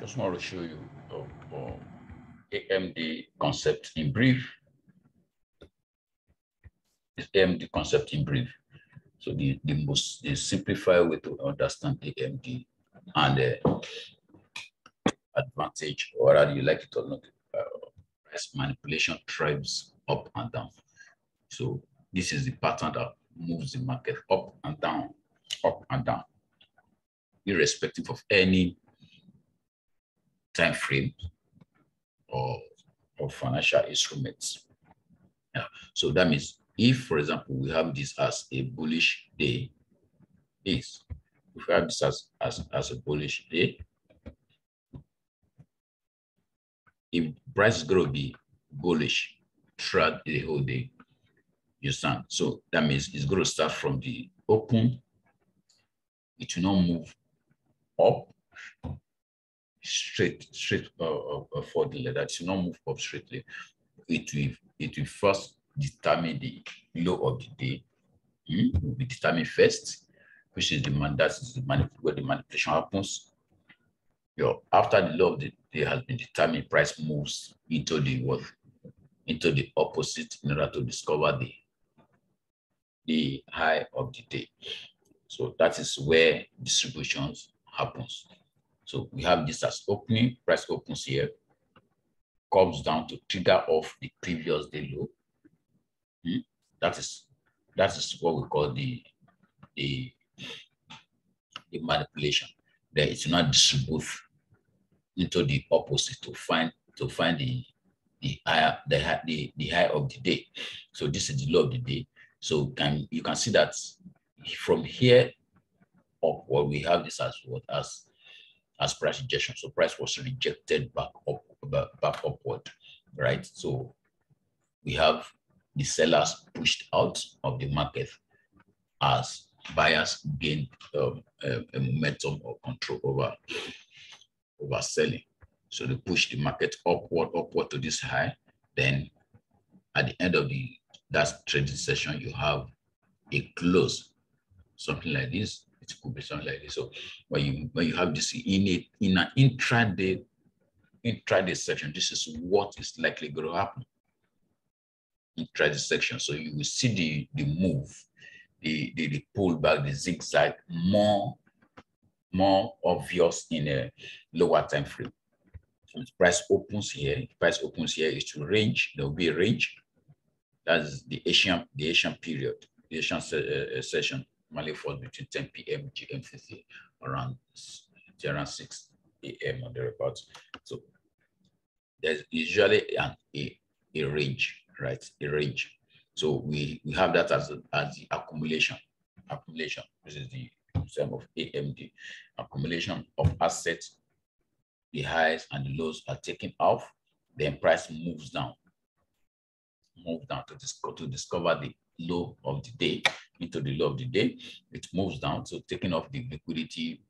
just want to show you uh, uh, AMD concept in brief. It's AMD concept in brief. So the, the most the simplified way to understand AMD and uh, advantage, or whether you like it or not, uh, price manipulation tribes up and down. So this is the pattern that moves the market up and down, up and down, irrespective of any time frame or, or financial instruments. Yeah. So that means if, for example, we have this as a bullish day, is if we have this as, as, as a bullish day, if price is going to be bullish throughout the whole day, you understand? So that means it's going to start from the open. It will not move up straight, straight uh, uh, uh for the ladder. It will not move up straightly. It will, it will first determine the low of the day. Hmm? Will be determined first, which is the man that is the manip where the manipulation happens. Your after the low of the day has been determined, price moves into the what into the opposite in order to discover the the high of the day. So that is where distributions happens. So we have this as opening, price opens here, comes down to trigger off the previous day low. Hmm? That is that is what we call the the, the manipulation. Then it's not distribute into the opposite to find to find the the higher the, the the high of the day. So this is the low of the day. So can you can see that from here upward, we have this as what as as price rejection. So price was rejected back up back, back upward, right? So we have the sellers pushed out of the market as buyers gain um, a, a, momentum or control over over selling. So they push the market upward, upward to this high. Then at the end of the that trading session, you have a close, something like this. It could like this. So when you when you have this in a in an intraday intraday section, this is what is likely going to happen. Intraday section. So you will see the the move, the the, the pullback, the zigzag more more obvious in a lower time frame. Price opens here, price opens here is to range. There will be a range that's the Asian, the Asian period, the Asian se uh, session normally falls between 10 p.m. GMT around, around 6 a.m. or thereabouts. So there's usually an, a, a range, right? A range. So we, we have that as, a, as the accumulation, accumulation. This is the term of AMD. Accumulation of assets, the highs and the lows are taken off, then price moves down move down to, discover, to discover the low of the day into the low of the day. It moves down, so taking off the liquidity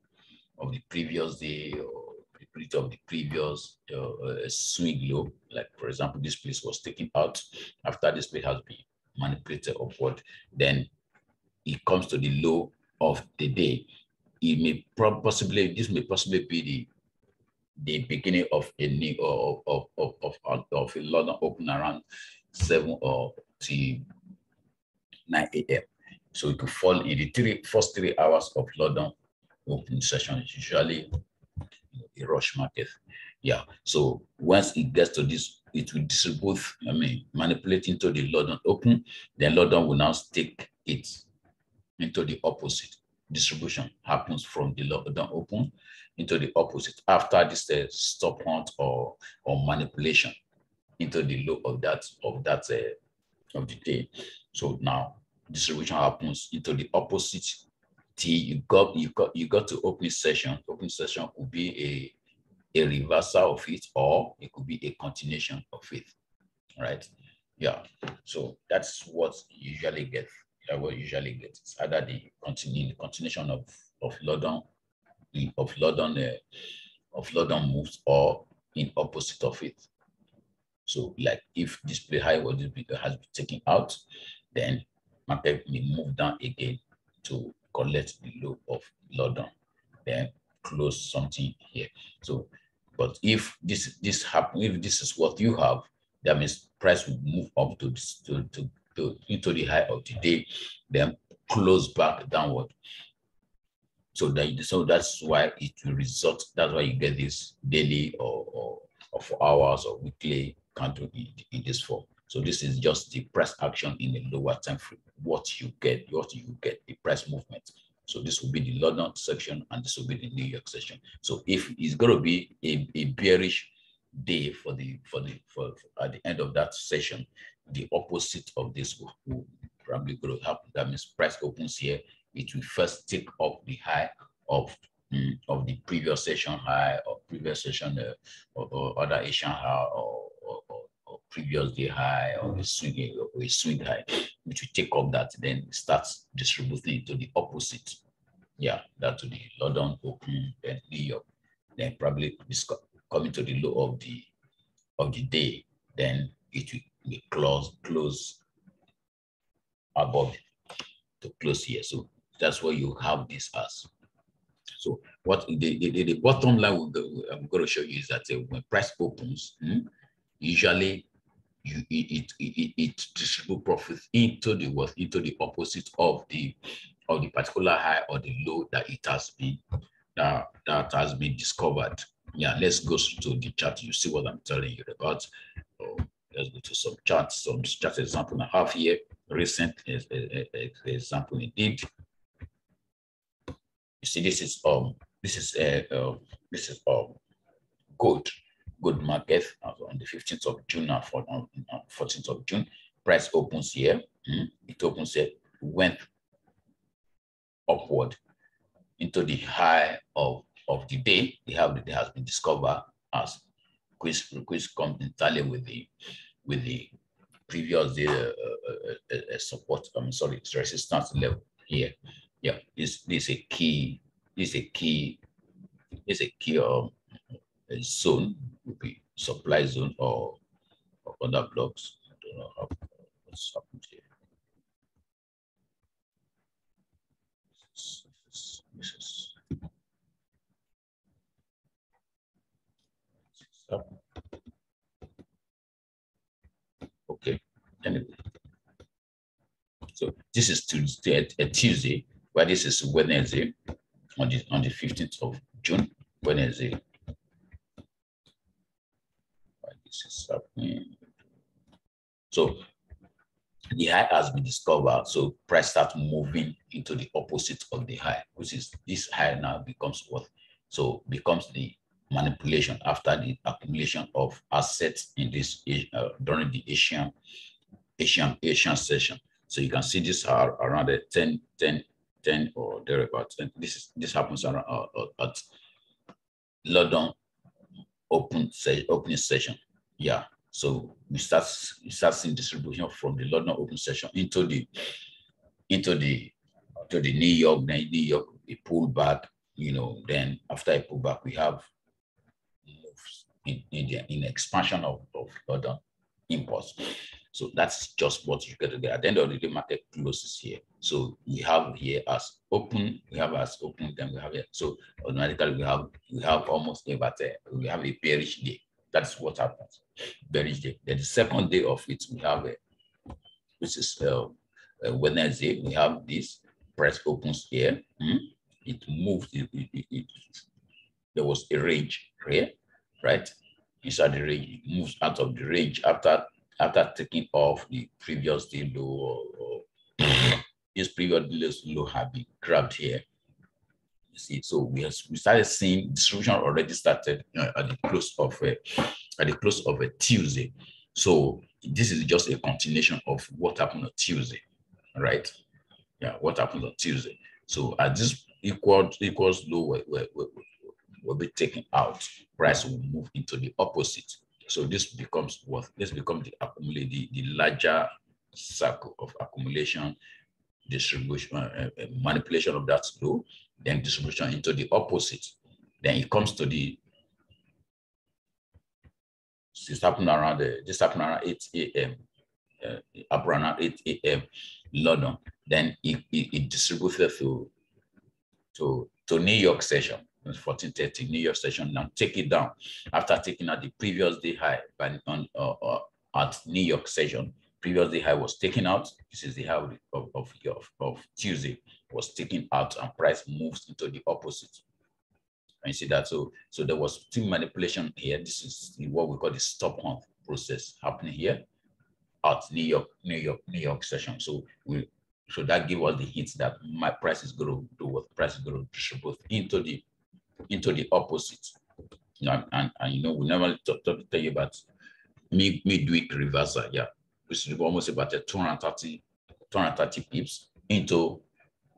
of the previous day or liquidity of the previous uh, uh, swing low. Like for example, this place was taken out after this place has been manipulated upward. Then it comes to the low of the day. It may possibly this may possibly be the the beginning of a new of of of of, of a London open around 7 or to 9 a.m. So it could fall in the three, first three hours of London open session, usually a rush market. Yeah. So once it gets to this, it will distribute, I mean, manipulate into the London open, then London will now take it into the opposite. Distribution happens from the London open into the opposite after this uh, stop hunt or, or manipulation into the low of that of that uh, of the day. So now distribution happens into the opposite T. You got you got you got to open session. Open session could be a a reversal of it, or it could be a continuation of it. Right? Yeah. So that's what you usually get. Yeah, what usually get. It's either the continue continuation of of London of London uh, of London moves or in opposite of it. So like if display high or has been taken out, then market may move down again to collect the low of London, then close something here. So But if this this happen, if this is what you have, that means price will move up to, to, to, to into the high of the day, then close back downward. So that so that's why it will result. That's why you get this daily or or, or for hours or weekly candle in, in this form. So this is just the price action in the lower time frame. What you get, what you get, the price movement. So this will be the London section and this will be the New York section. So if it's going to be a, a bearish day for the for the for, for, at the end of that session, the opposite of this will, will probably going to happen. That means price opens here. It will first take up the high of mm, of the previous session high or previous session uh, or, or, other Asian high or, previous day high or a swing or a swing high, which will take up that, then starts distributing to the opposite. Yeah, that to the London open, then New York, then probably coming to the low of the of the day, then it will close close above to close here. So that's what you have this as. So what the, the, the bottom line I'm going to show you is that uh, when price opens, hmm, usually you it, it, it, it distribute profit into the what into the opposite of the of the particular high or the low that it has been that that has been discovered. Yeah, let's go to the chart. You see what I'm telling you about. Oh, let's go to some charts, some chart example I have here. Recent example indeed. You see, this is um this is uh, uh this is um gold gold market on the 15th of June and 14th of June. Price opens here. Mm, it opens here, went upward into the high of, of the day. They have it has been discovered as quiz quiz comes entirely with the with the previous day uh, uh, uh, uh support. I'm sorry, resistance level here. Yeah, this this is a key. This is a key. This is a key um, a zone would be supply zone or, or other blocks. I don't know how, what's happened here. Okay, anyway. So this is Tuesday, a Tuesday, but this is Wednesday on the on the 15th of June, Wednesday So the high has been discovered. So price starts moving into the opposite of the high, which is this high now becomes what? So becomes the manipulation after the accumulation of assets in this uh, during the Asian Asian Asian session. So you can see this are around the 10, 10, 10 or thereabouts. And this is this happens around uh, uh at London open opening session yeah. So we start we start seeing distribution from the London open session into the into the to the New York, then New York a pullback, you know, then after a pullback, we have in, in the in expansion of, of London imports. So that's just what you get to get. At the end of the day, market closes here. So we have here as open, we have as open, then we have it. So automatically we have we have almost never we have a bearish day. That's what happens. Bearish day. Then the second day of it, we have a, which is uh, Wednesday. We have this press opens here. Hmm? It moved. It, it, it, there was a range here, right? Inside the range, it moves out of the range after after taking off the previous day low or, or this previous low have been grabbed here see, so we have, we started seeing distribution already started uh, at the close of a, at the close of a Tuesday. So this is just a continuation of what happened on Tuesday, right? Yeah, what happened on Tuesday. So at this equal equals low will, will, will, will be taken out, price will move into the opposite. So this becomes what this becomes the accumulate the, the larger circle of accumulation, distribution, uh, uh, manipulation of that low, then distribution into the opposite. Then it comes to the, this happened around, the, this happened around 8 a.m., uh, up around 8 a.m. London. Then it, it, it distributed to, to, to New York session. 1430 New York session now take it down after taking out the previous day high by on uh, uh, at New York session. Previous day high was taken out. This is the high of, of, of, of Tuesday was taken out and price moves into the opposite. And you see that so so there was still manipulation here. This is what we call the stop hunt process happening here at New York, New York, New York session. So we so that give us the hint that my price is going to do what price is going to into the into the opposite. You know, and, and you know, we never talk, talk, tell you about mid midweek reversal, yeah, which is almost about a 230, 230 pips into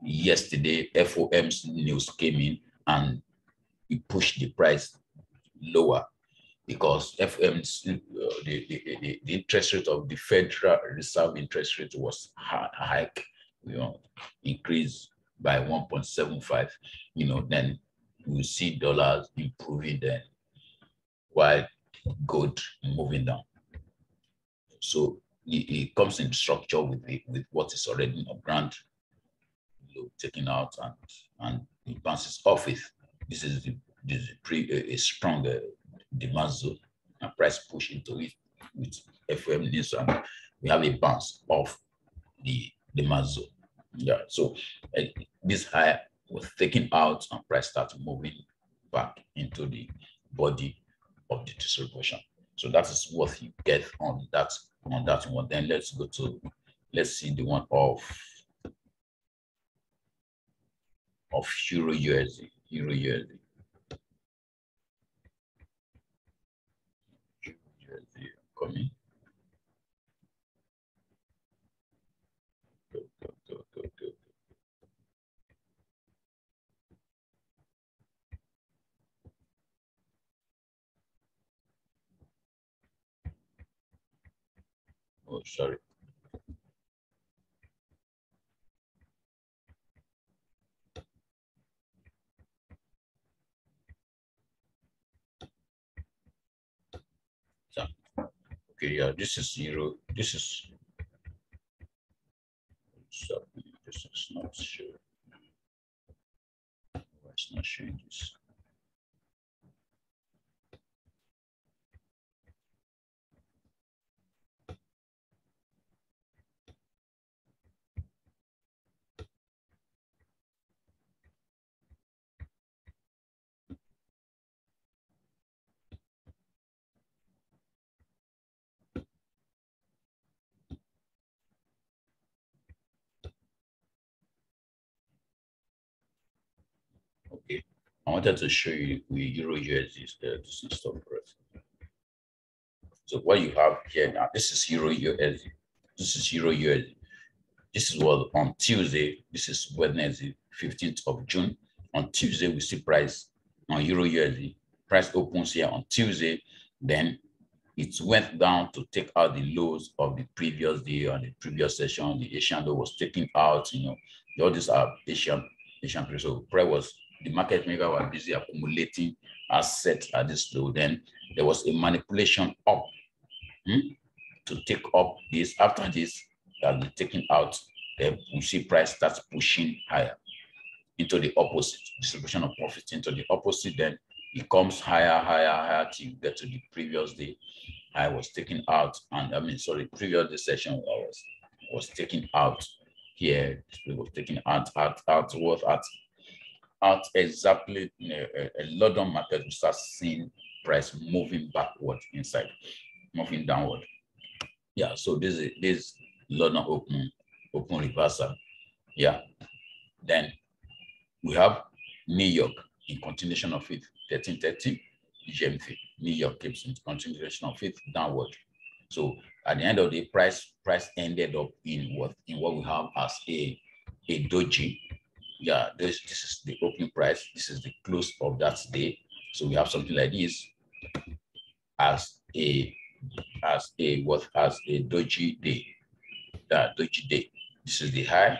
yesterday FOMC news came in and it pushed the price lower because FM's uh, the, the, the, the, interest rate of the Federal Reserve interest rate was hike, you know, increased by 1.75, you know, then we see dollars improving then while gold moving down. So it, it comes in structure with the, with what is already on ground, know, taken out and and it bounces off it. This is the this is pre, a, strong uh, demand zone and price push into it with FM news and we have a bounce off the demand zone. Yeah, so uh, this high was taken out and price started moving back into the body of the distribution. So that is what you get on that on that one. Then let's go to let's see the one of of Euro USD. Euro USD. coming. Oh, sorry. Okay, yeah, this is zero. This is sorry, this is not sure. It's not showing this. I wanted to show you the Euro USD uh, this is stuff first. So what you have here now, this is Euro USD. This is Euro USD. This is what on Tuesday, this is Wednesday, 15th of June. On Tuesday, we see price on Euro USD. Price opens here on Tuesday. Then it went down to take out the lows of the previous day on the previous session. The Asian low was taken out, you know, all these are Asian Asian So price was the market maker were busy accumulating assets at this low. Then there was a manipulation up hmm, to take up this. After this has been taken out, then we see price starts pushing higher into the opposite distribution of profits into the opposite. Then it comes higher, higher, higher till you get to the previous day. I was taken out, and I mean, sorry, previous day session was was taken out here. It was taken out, out, out, worth at at exactly eh, eh, a, a London market, we start seeing price moving backward inside, moving downward. Yeah, so this is this London open open reversal. Yeah. Then we have New York in continuation of it, 1330 GMT. New York keeps in continuation of it downward. So at the end of the price, price ended up in what in what we have as a a doji yeah, this, this is the opening price. This is the close of that day. So we have something like this as a as a what as a doji day. That doji day. This is the high.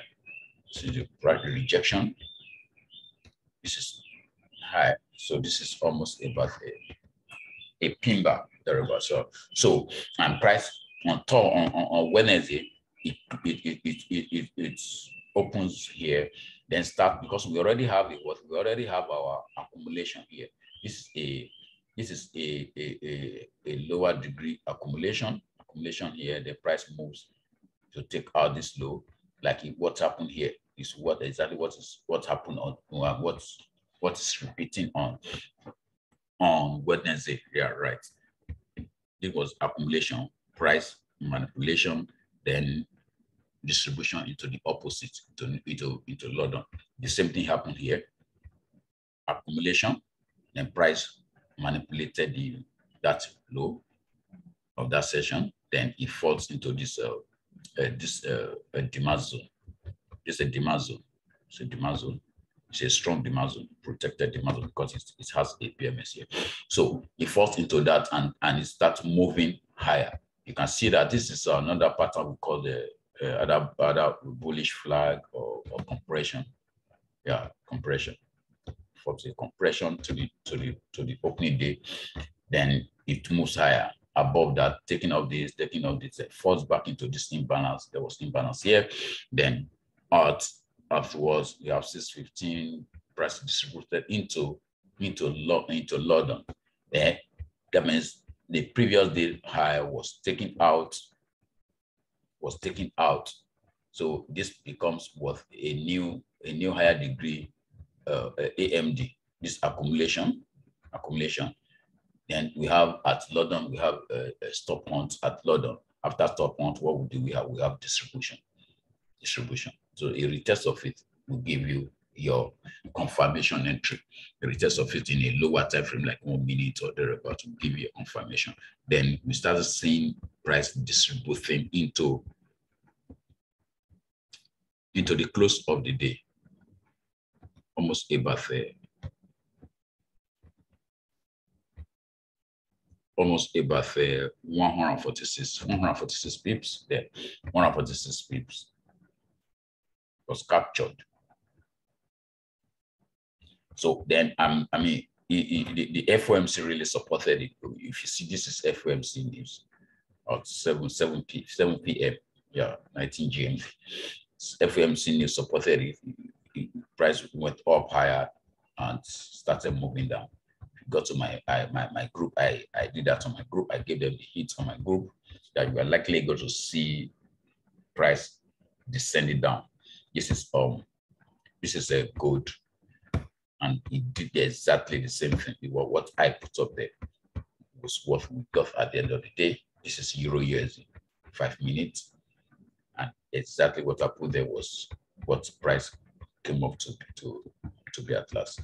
This is the right rejection. This is high. So this is almost about a, a pin bar thereabout. So so and price on top on, on, on Wednesday, it, it, it, it, it, it's opens here, then start because we already have it. We already have our accumulation here. This is a this is a, a, a, a lower degree accumulation. Accumulation here, the price moves to take out this low, like what happened here is what exactly what is what happened on uh, what's what is repeating on on Wednesday. Yeah, right. It was accumulation, price manipulation, then distribution into the opposite, into, into, into London. The same thing happened here. Accumulation, then price manipulated the that low of that session, then it falls into this uh, uh, this uh, demand zone. This is a demand zone. It's a demand zone. It's a strong demand zone, protected demand zone because it, it has a PMS here. So it falls into that and, and it starts moving higher. You can see that this is another pattern we call the Uh, other, other bullish flag or, or compression. Yeah, compression. For the compression to the to the to the opening day, then it moves higher. Above that, taking off this, taking off this, falls back into this imbalance. There was imbalance here. Then out afterwards, we have 615 price distributed into into into London. Then that means the previous day high was taken out was taken out. So this becomes worth a new a new higher degree uh, AMD. This accumulation accumulation. Then we have at London we have a, a stop point at London. After stop point, what we do we have? We have distribution distribution. So a retest of it will give you your confirmation entry. The retest of it in a lower time frame, like one minute or thereabout, will give you a confirmation. Then we start seeing price distributing into, into the close of the day, almost about there. almost about uh, 146, 146 pips there, 146 pips was captured. So then, um, I mean, the, the FOMC really supported it. If you see, this is FOMC news at 7, 7, p, 7 p.m. Yeah, 19 GMT. FOMC news supported it. The price went up higher and started moving down. Got to my I, my, my group. I, I did that on my group. I gave them the hits on my group that you are likely going to see price descending down. This is um this is a good and it did exactly the same thing. What, I put up there was what we got at the end of the day. This is Euro USD, five minutes. And exactly what I put there was what price came up to, to, to be at last.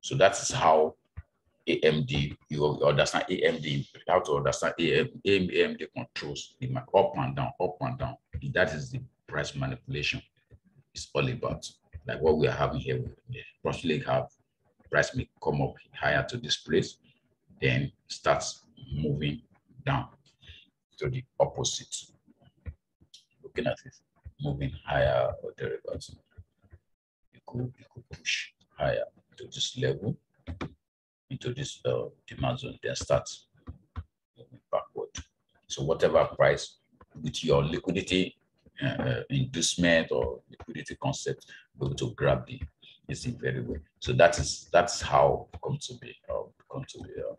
So that is how AMD, you understand AMD, how to understand AMD, AMD controls the up and down, up and down. That is the price manipulation is all about. Like what we are having here, we possibly have price may come up higher to this place, then starts moving down to the opposite. Looking at it, moving higher or thereabouts. You could, you could push higher to this level, into this uh, demand zone, then start moving backward. So whatever price with your liquidity uh, inducement or liquidity concept, able to grab the this thing very well. So that is that's how come to be uh, come to be. Uh,